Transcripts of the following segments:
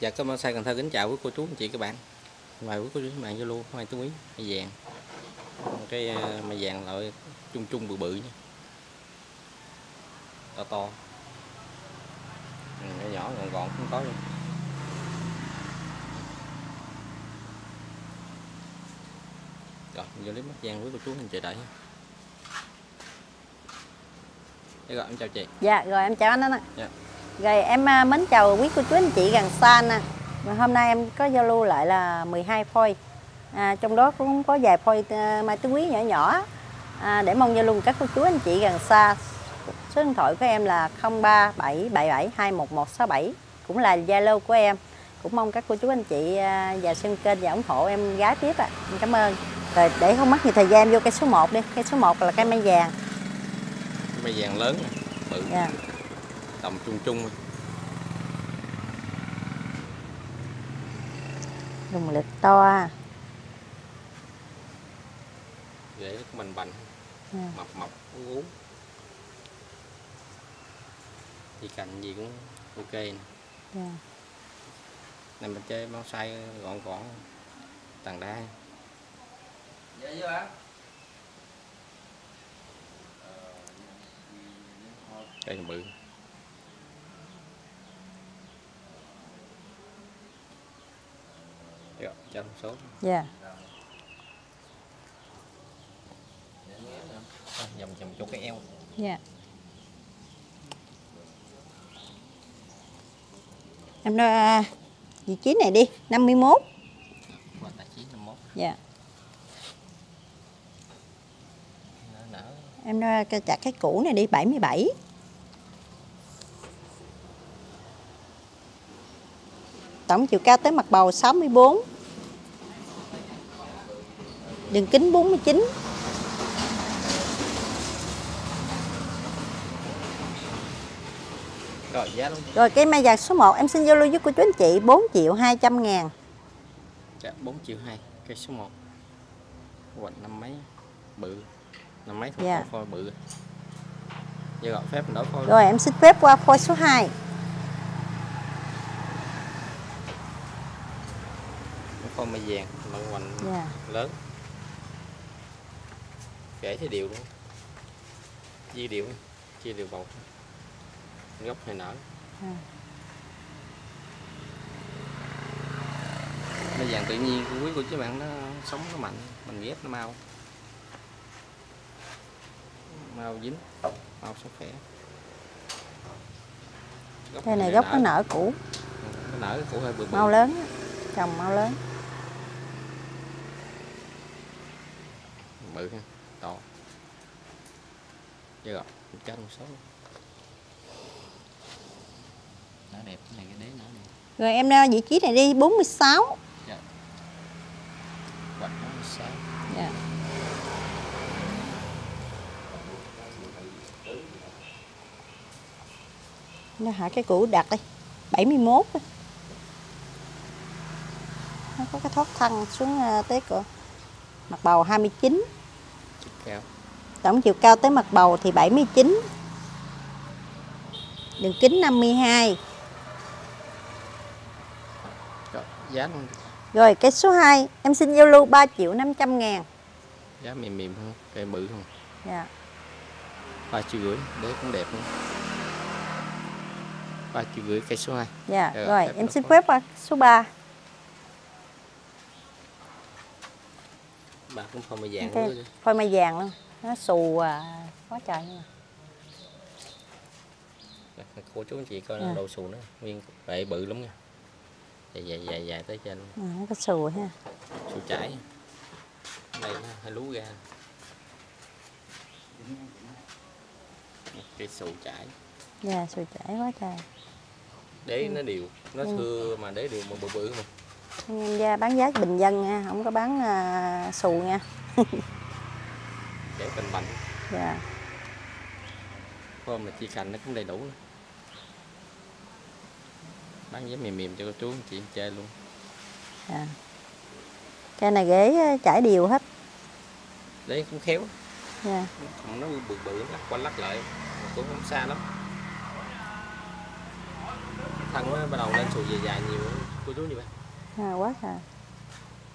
Dạ cảm ơn Sai Cần Thơ kính chào quý cô chú anh chị các bạn. Mời quý cô chú các bạn Zalo mai túi mai vàng. Cái ờ, mai vàng loại chung chung bự bự nha. To to. Ừ, nhỏ nhỏ gọn gọn cũng có luôn. Rồi, vô clip mắt vàng quý cô chú anh chị đợi nha. Dạ rồi, em chào chị. Dạ rồi em chào anh đó nè. Dạ. Rồi em à, mến chào quý cô chú anh chị gần xa nè. Và hôm nay em có giao lưu lại là 12 phôi. À, trong đó cũng có vài phôi à, mai tứ quý nhỏ nhỏ. À, để mong giao lưu các cô chú anh chị gần xa. Số điện thoại của em là 0377721167 cũng là Zalo của em. Cũng mong các cô chú anh chị à, và xem kênh và ủng hộ em gái tiếp ạ. Em cảm ơn. Rồi để không mất nhiều thời gian vô cây số 1 đi. Cây số 1 là cây mai vàng. Mai vàng lớn nè, bự, Dạ. Tầm trung trung. Dùng lực to. Rễ nó cũng bành Dạ. mập mập, uống uống. Gì cành gì cũng ok nè. Dạ. Này mình chơi bonsai gọn gọn, tàn đá. Dạ với bạn. Cây bự. Rồi, cho số. Dạ. À, Vòng vòng chỗ cái eo. Dạ. Em nói à, vị trí này đi, 51. Qua tài chí 51. Dạ. Em nói cái chặt cái cũ này đi, 77. Tổng chiều cao tới mặt bầu 64. Đường kính 49. Rồi giá luôn. Rồi cái mai vàng số 1 em xin giao lưu với cô chú anh chị 4 triệu 200 ngàn. Dạ 4 triệu 2 cây số 1 Quạnh năm mấy bự năm mấy thôi Dạ. phôi bự Giờ gọi phép đổi phôi. Rồi em xin phép qua phôi số 2. Phôi mây vàng nó quạnh Dạ. lớn. Kể thì đều luôn Chia đều Chia đều bột Gốc hay nở. À. Mây vàng tự nhiên của quý của các bạn nó sống nó mạnh Mình ghép nó mau. Mau dính Mau sống khỏe. Gốc này gốc nó nở cũ, nó nở cũng hơi bự mau lớn, trồng mau lớn. Bự ha. To rồi mình cắt một số. Nó đẹp cái này cái đế nó đẹp. Rồi em ra vị trí này đi 46. quạch nó sáng Dạ. Nó hả cái cũ đặt đi 71 á. Nó có cái thoát thân xuống ờ, tới cửa mặt bầu 29 chụp cao tổng chiều cao tới mặt bầu thì 79 đường kính 52 rồi giá luôn. Rồi cái số 2 em xin giao lưu 3 triệu 500 ngàn. Giá mềm mềm hơn cây bự không dạ. ba triệu rưỡi đế cũng đẹp luôn. Ba triệu rưỡi cây số 2 Dạ, Rồi, rồi phép em xin phép qua số 3 ba cũng không mà vàng Ok. nữa phôi mai vàng luôn. Nó xù à, quá trời luôn. Nè, cô chú anh chị coi Dạ. nó đầu xù nó nguyên bệ bự lắm nha. Dài dài dài dài tới trên. À, nó có xù ha. Xù chải đây hai lú ra. Cây xù chải dạ xù chảy quá trời. Đế nó đều nó Ừ. thưa mà đế đều mà bự bự mà em ra bán giá bình dân nha không có bán à, xù nha. Để cành bành dạ. Hôm mà chia cành nó cũng đầy đủ nữa. bán giá mềm mềm cho cô chú chị chơi luôn. Dạ. Cây này ghế chảy đều hết. Đấy cũng khéo. Dạ. Còn nó bự bự lắc qua lắc lại. Cũng không xa lắm. Thân nó bắt đầu lên xù dài dài nhiều. Cô chú như vậy à, quá à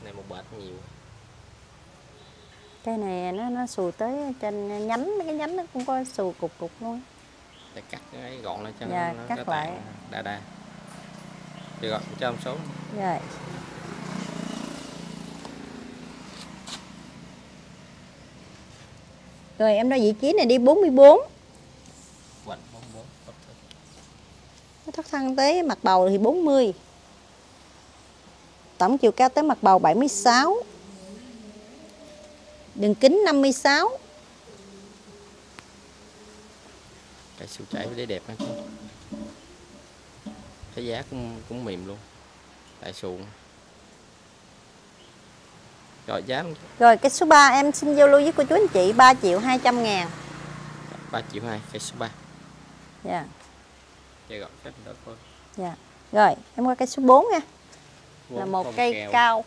này một bệt nhiều. Cây này nó nó xù tới trên nhánh mấy cái nhánh nó cũng có xù cục cục luôn. Để cắt cái gọn lại cho Dạ, nó, nó cắt lại. đa đa. Được rồi cho ông số rồi rồi em đo vị trí này đi 44 quạnh bốn nó thắt thân tới mặt bầu thì 40 tổng chiều cao tới mặt bầu 76 đường kính 56 cái siêu chảy để đẹp ha cái giá cũng cũng mềm luôn. Tại xuồng rồi giá rồi cái số 3 em xin giao lưu với cô chú anh chị 3 triệu 200 ngàn. 3 triệu hai cái số 3 dạ. Chơi gọi cách đó thôi. Dạ. Rồi em qua cây số 4 nha là một cây keo, cao.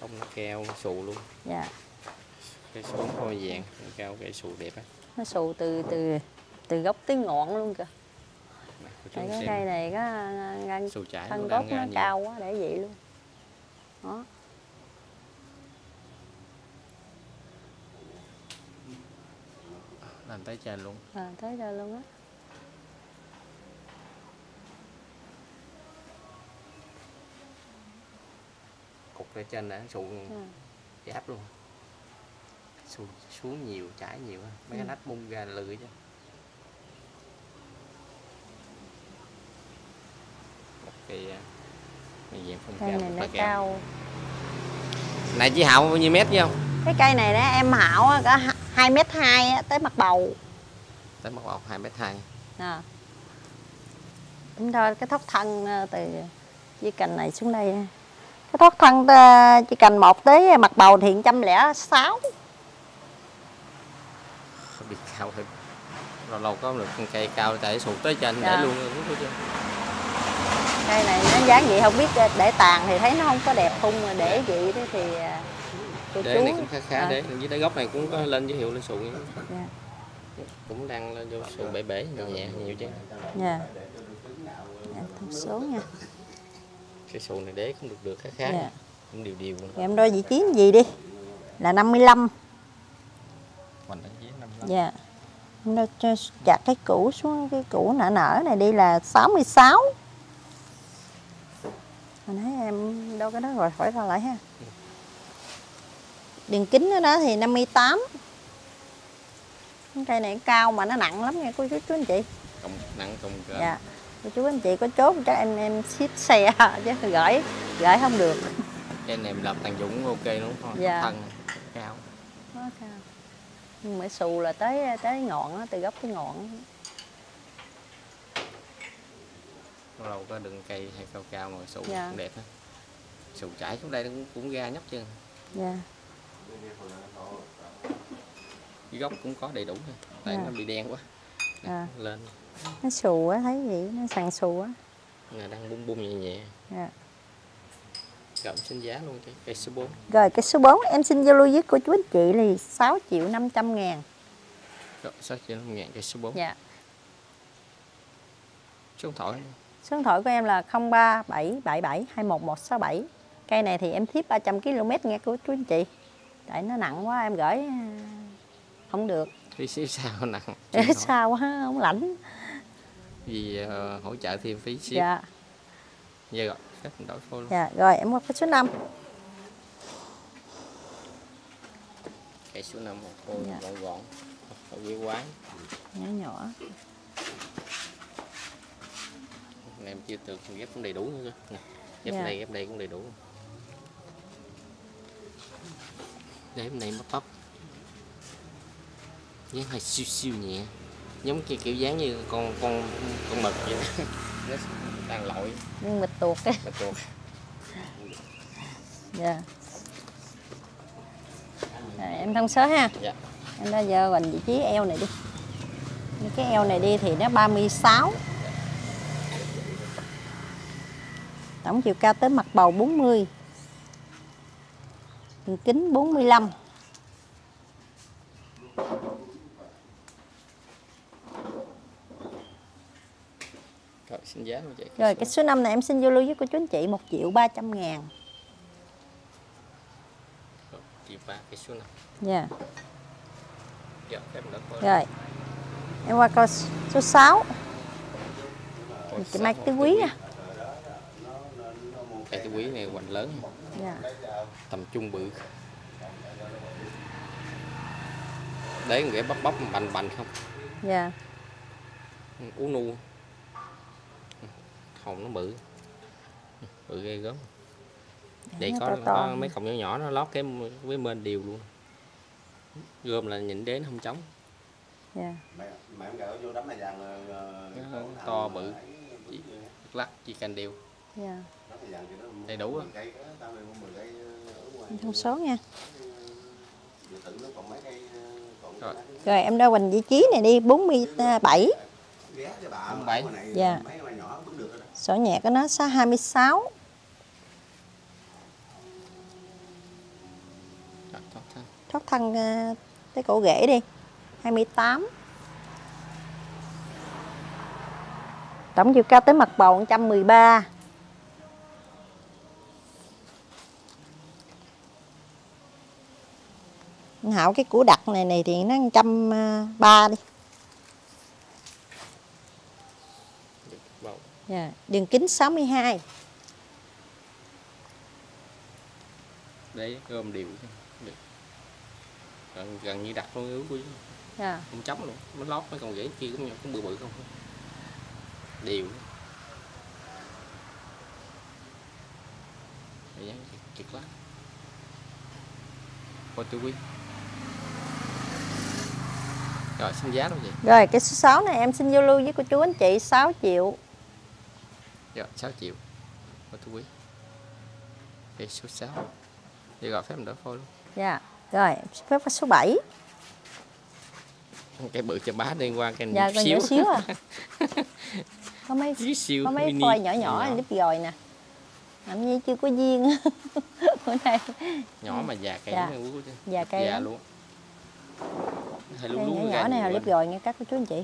Không keo xù luôn. Dạ. Cái số hoa vàng. Cây cao cây xù đẹp á. Nó xù từ từ từ gốc tới ngọn luôn kìa. Tại cái cây này có ngăn thân gốc nó cao quá để vậy luôn. Đó. Làm tới trên luôn. À, tới đây luôn á ở trên đã xù Ừ. giáp luôn. Xù xuống nhiều chảy nhiều mấy cái Ừ. nách bung ra lười chứ. Cây à, này dạng phong cây cao này nó cao. này chỉ hậu bao nhiêu mét chứ không? Cái cây này đó em hảo có hai mét hai á, tới mặt bầu. Tới mặt bọc hai mét hai. Nè tính thôi cái thóc thân ờ, từ dây cành này xuống đây cái thóc thân ờ, chỉ cành một tới mặt bầu thì trăm lẻ sáu. Không bị cao hơn. Lâu lâu có được con cây cao tại sụt tới trên Dạ. để luôn cây này nó dáng vậy không biết ờ, để tàn thì thấy nó không có đẹp không mà để vậy đó thì ờ, cô đế chú này cũng khá khá à. đế dưới đế gốc này cũng có lên dấu hiệu lên sụn dạ. Cũng đang lên vô sụn bể bể nhẹ nhẹ nhiều chứ. Dạ. Dạ thông số nha cái sụn này đế cũng được được khá khá. Dạ. Cũng đều đều em đo vị trí gì đi? Là 55 mình ở dưới năm lăm. Dạ. Em đo cho chặt cái củ xuống cái củ nở nở này đi là 66 hồi nãy em đo cái đó rồi khỏi ra lại ha. Đường kính ở đó thì 58 cái cây này cao mà nó nặng lắm nha cô chú chú anh chị. Cộng nặng cộng cỡ. Dạ chú anh chị có chốt chắc em em ship xe chứ gửi gửi không được cái này làm tàn dụng ok đúng không Dạ. thân cao Quá cao. Nhưng mà xù là tới tới ngọn á, từ gốc tới ngọn. lâu lâu có đường cây hay cao cao mà sụn Dạ. cũng đẹp á sụn chảy xuống đây cũng, cũng ra nhóc chứ Dạ. cái gốc cũng có đầy đủ thôi tại Dạ. nó bị đen quá À. lên Nó xù á, thấy vậy, nó sàn xù á. là đang bung bung nhẹ nhẹ Dạ. cộng xin giá luôn cái cây số 4 Rồi cái số 4 em xin giao lưu với cô chú anh chị là 6 triệu 500 ngàn. Rồi, sáu triệu năm ngàn cây số 4 Dạ. số điện thoại Số điện thoại của em là 0377721167. Cây này thì em thiếp 300 km nghe cô chú anh chị. Tại nó nặng quá em gửi à, không được. phí xíu sao nặng Sao quá không lãnh. Vì ờ, hỗ trợ thêm phí ship Dạ. giờ gọi cách đổi phone luôn Dạ. Rồi em qua cái số 5. cây số 5 một phone Dạ. gọn gọn không quý quái Nhỏ nhỏ. Em chưa được ghép cũng đầy đủ nữa nè ghép Dạ. này ghép đây cũng đầy đủ để em này bắp bắp dáng hơi siêu siêu nhẹ giống như kiểu dáng như con con con mực vậy nó đang lội Nhưng mịch tuột á. mà tuột Dạ. Rồi, em thông số ha. dạ Em đã giờ hoành vị trí eo này đi. Như cái eo này đi thì nó 36. Tổng chiều cao tới mặt bầu 40. Đường kính 45. Xin giá của chị Rồi cái số 5 này em xin vô lưu với cô chú anh chị 1 triệu 300 ngàn. Chị ba cái số năm Dạ. dạ phép đỡ coi Rồi. Em qua câu số 6. Coi Chị sáu Mai Tứ Quý à. cây tứ quý này hoành lớn Dạ. tầm trung bự đấy nghĩa bắp bắp bành bành không Dạ. ú nu hồng nó bự bự ghê gớm đây có, to có to. mấy cọng nhỏ nhỏ nó lót cái với bên đều luôn gom là nhìn đến không trống Dạ. mẹ mẹ em gỡ vô đám này vàng Nó to bự. Lắc chỉ canh đều Dạ. đầy đủ á Thông số nha. ờ, Rồi. Rồi em đo hoành vị trí này đi 47. bảy. Dạ. Sổ nhẹ của nó số 26. Thoát thân. À, tới cổ ghế đi. 28. Tổng chiều cao tới mặt bầu 113. Hảo cái củ đặc này này thì nó 130 đi. Bầu. Dạ, Đường kính 62. đấy gom đều gần, gần như đặt luôn yếu của Dạ. không chấm luôn nó lót mấy con rễ kia cũng cũng bự bự không đều dán chật, lắm coi tôi quý rồi xin giá đâu vậy Rồi cái số 6 này em xin giao lưu với cô chú anh chị 6 triệu. Rồi 6 triệu coi tôi quý cái số 6 thì gọi phép mình đỡ phôi luôn Dạ. Rồi, phép số 7. cái bự cho bá liên quan cái Dạ, xíu xíu à. Có mấy xíu xíu có mấy mini, phôi nhỏ nhỏ giúp rồi nè. Làm như chưa có duyên. Bữa nay nhỏ mà già cây Dạ. già cây già luôn hay Đây, lú nhỏ nhỏ này là lip rồi nha các cô chú anh chị.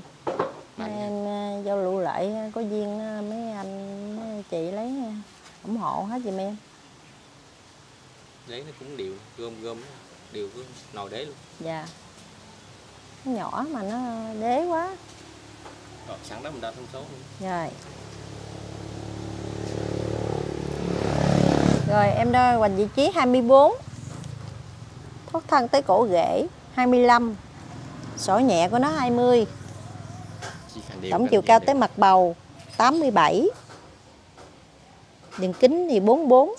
Em ờ, giao lưu lại ờ, có duyên mấy anh mấy chị lấy ủng hộ hết giùm em. đấy nó cũng đều gom gom đều cái nồi đế luôn Dạ. Nó nhỏ mà nó đế quá. rồi sẵn đó mình đo thông số luôn Rồi. Rồi em đo hoành vị trí 24. Thoát thân tới cổ rễ 25. Sổ nhẹ của nó 20. chỉ cần đều Tổng chiều cao tới mặt bầu 87. Đường kính thì 44.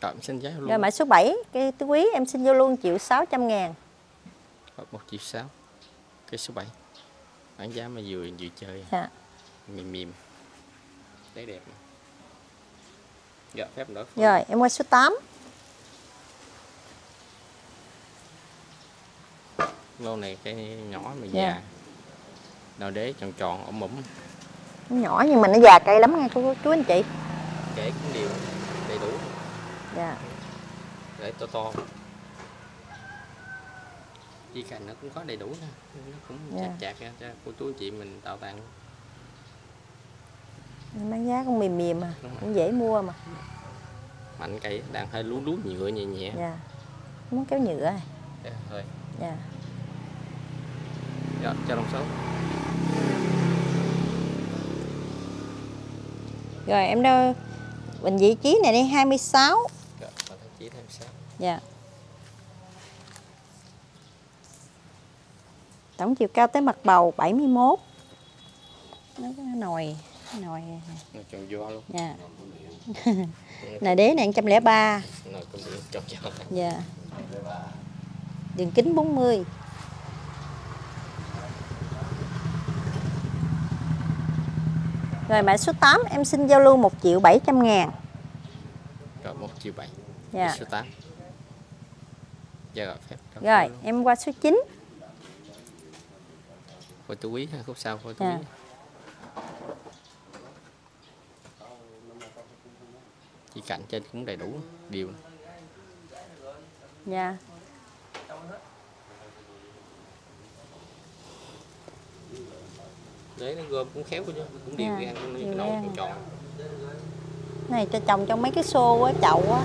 rồi em xin giá luôn Rồi mã số 7, cái túi quý em xin vô luôn triệu 600 ngàn. Rồi, một triệu sáu cái số 7 bán giá mà vừa vừa chơi Dạ. mềm mềm đấy đẹp dạ phép nữa Rồi em qua số 8. Lô này cái nhỏ mà Dạ. già nồi đế tròn tròn ổm ổm nhỏ nhưng mà nó già cây lắm nha cô chú anh chị. kể cũng đều đầy đủ Dạ. để to to chi cành nó cũng có đầy đủ nha nó cũng Dạ. chặt chặt cho cô chú anh chị mình tạo tặng Bán giá cũng mềm mềm mà, cũng dễ mua mà. mạnh cây đang hơi lú lú nhựa nhẹ nhẹ Dạ. Muốn kéo nhựa à. Dạ, thôi Dạ. Dạ, cho đồng số Rồi em đâu bình vị trí này đi 26. dạ, thêm sao Dạ. Tổng chiều cao tới mặt bầu 71. Nó có nồi nồi nó tròn do luôn dạ. Nồi đế này 103. nồi công điện tròn do Dạ. Đường kính 40. Rồi mã số 8 em xin giao lưu 1 triệu 700 ngàn. rồi một triệu bảy Dạ. cái số 8 dạ rồi phép Rồi em qua số 9. Coi túi quý ha khúc sau coi túi Dạ. quý chỉ cạnh trên cũng đầy đủ đều Dạ. Để nó gom cũng khéo chứ cũng đều gan cũng đều cái nồi tròn tròn. Này cho trồng trong mấy cái xô á chậu á.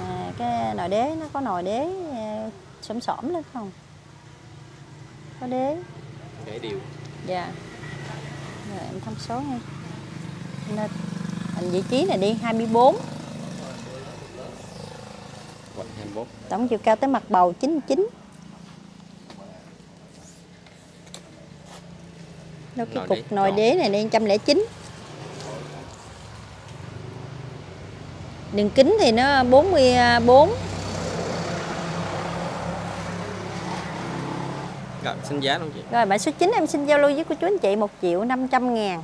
À, cái nồi đế nó có nồi đế à, xổm xổm lên không? Có đế. Để đều. Dạ. Rồi em thông số nha. Nên thành vị trí này đi 24 quanh 21 tổng chiều cao tới mặt bầu 99 đâu cái Nồi cục đế nồi tròn. đế này đi 109 đường kính thì nó 44 rồi xin giá luôn chị. Rồi mã số 9 em xin giao lưu với cô chú anh chị 1 triệu 500 ngàn.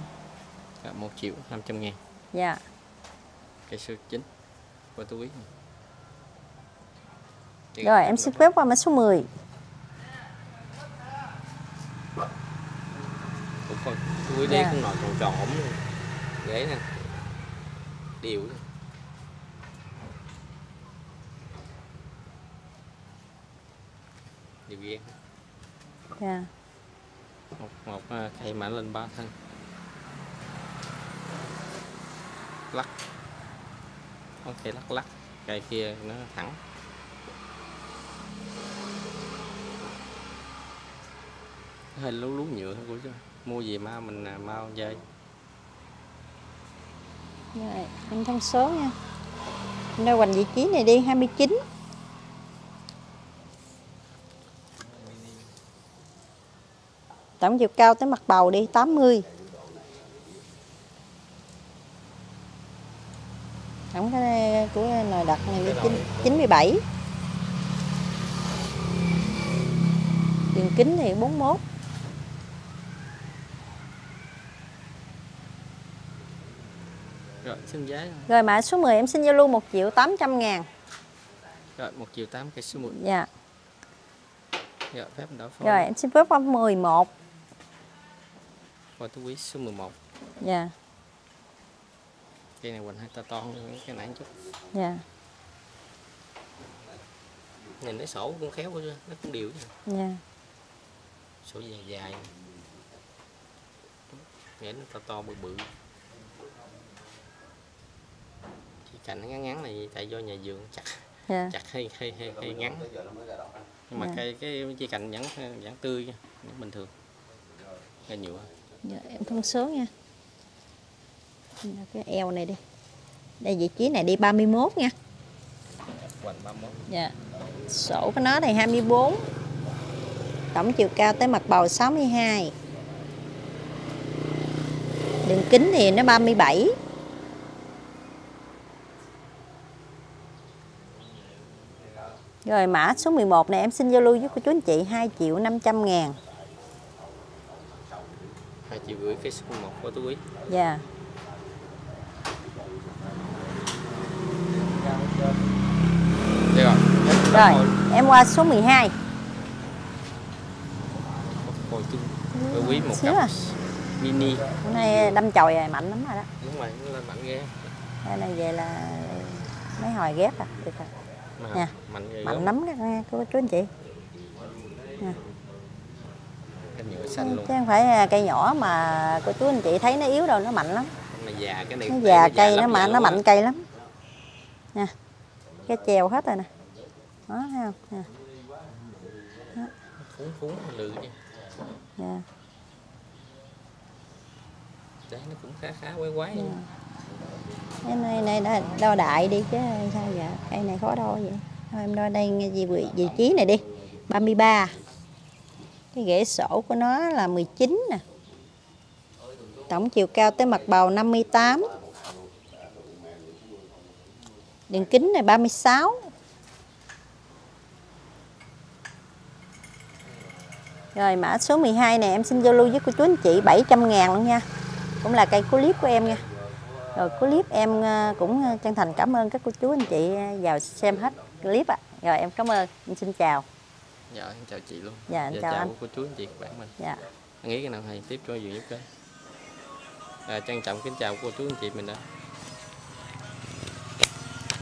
Rồi, 1 triệu 500 ngàn. Dạ. Cây số 9 qua túi rồi em nó xin phép qua mã số 10 coi túi đế Dạ. cũng nồi tròn tròn luôn ghế nè. Đều nè. đều ghen dạ. Một một à, cây mã lên ba thân. Lắc. Có cây lắc lắc. Cây kia nó thẳng. Hơi lú lú nhựa thôi của chứ mua gì mà mình à, mau chơi rồi dạ, em thông số nha. Nơi hoành vị trí này đi 29 tổng chiều cao tới mặt bầu đi 80 tổng cái của nồi đặt này đi 97 đường kính thì 41 rồi. Xin giá rồi. rồi mã số 10 em xin giao lưu 1 triệu 800 ngàn. Rồi một triệu tám cây số 10 dạ. Rồi phép đỡ phone. Rồi em xin phép qua 11 qua túi quý số 11 dạ. Cây này hoành hai ta to hơn cái nãy chút. Dạ. Nhìn cái sổ cũng khéo quá chứ nó cũng đều chứ. Dạ. Sổ dài dài. Nghĩ nó to to bự bự cạnh nó ngắn ngắn này tại do nhà vườn chặt. Dạ. Chặt hay hay hay, hay ngắn. Tới giờ nó mới ra đọt. nhưng mà Dạ. cây cái chi cành vẫn vẫn tươi nha, vẫn bình thường. Cây nhựa Dạ, em thông số nha. Cái eo này đi. Đây vị trí này đi 31 nha. Hoành 31 dạ. Sổ của nó thì 24 tổng chiều cao tới mặt bầu 62 đường kính thì nó 37 rồi mã số 11 này em xin giao lưu với cô chú anh chị 2 triệu 500 ngàn. Hai triệu rưỡi cây số 11 của túi. Dạ. Được rồi. Rồi em qua số 12 Hồi chung túi quý một cặp à. mini. Hôm nay đâm chồi rồi mạnh lắm rồi đó. Đúng rồi nó lên mạnh ghê. Đây này về là mấy hồi ghép à? Được rồi Nè, mạnh mạnh lắm các cô chú anh chị. Cái nhựa xanh luôn. Chứ không phải à, cây nhỏ mà cô chú anh chị thấy nó yếu đâu nó mạnh lắm. Mà già cái này nó già cây nó lắm mà nó mạnh cây lắm. Nha. Cái treo hết rồi nè. Đó thấy không? Nè phúng phúng lự nha. Dạ đấy nó cũng khá khá quái quái. Dạ. cái này này đo, đo đại đi chứ sao vậy cây này khó đo vậy? Thôi em đo đây vị, vị trí này đi. 33 cái ghế sổ của nó là 19 nè. Tổng chiều cao tới mặt bầu 58 đường kính này 36 rồi mã số 12 này em xin giao lưu với cô chú anh chị 700 ngàn luôn nha cũng là cây clip của em nha. Rồi clip em ờ, cũng ờ, chân thành cảm ơn các cô chú anh chị ờ, vào xem hết clip ạ. Rồi em cảm ơn em xin chào. Dạ em chào chị luôn. Dạ, em Dạ, chào anh. cô chú anh chị các bạn mình. Dạ. Anh nghĩ cái nào hay tiếp cho dùn giúp kênh à, trân trọng kính chào cô chú anh chị mình đã